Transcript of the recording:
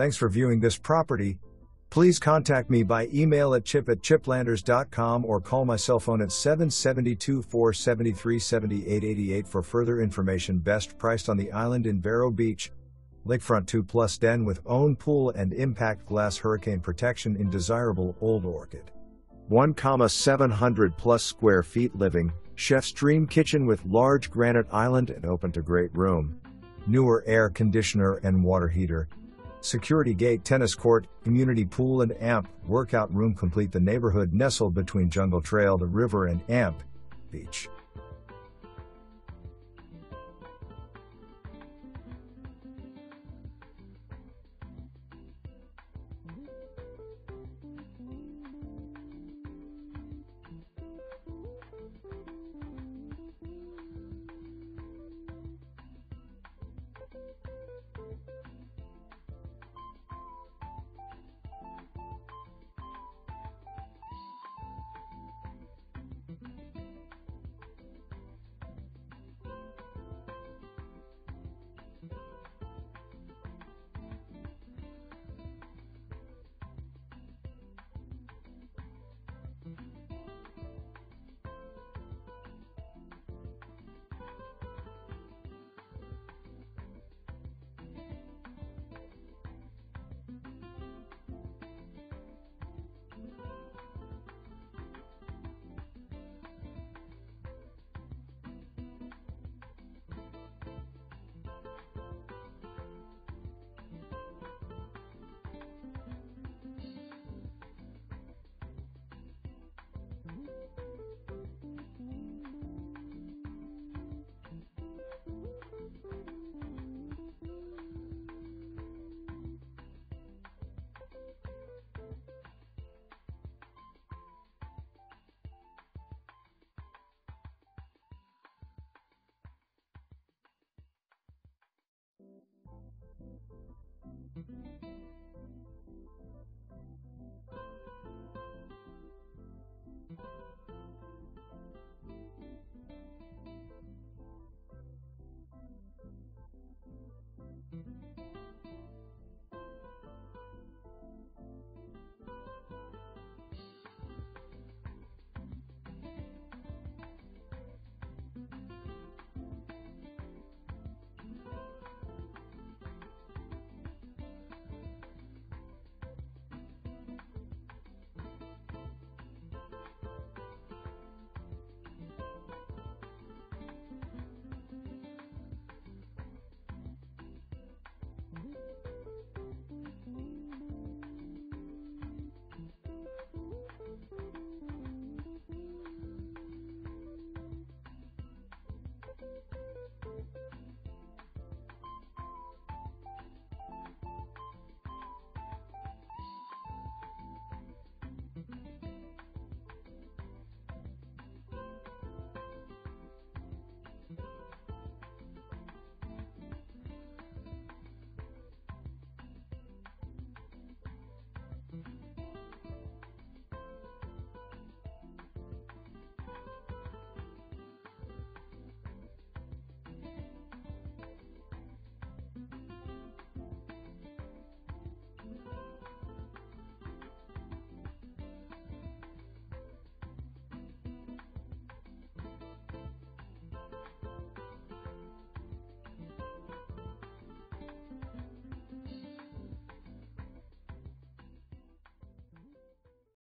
Thanks for viewing this property. Please contact me by email at chip at chiplanders.com or call my cell phone at 772 473 7888 for further information. Best priced on the island in Vero Beach. Lakefront 2 Plus Den with own pool and impact glass hurricane protection in desirable Old Orchid. 1,700 plus square feet living, chef's dream kitchen with large granite island and open to great room. Newer air conditioner and water heater. Security gate tennis court, community pool and AMP, workout room complete the neighborhood nestled between Jungle Trail, the river and AMP beach.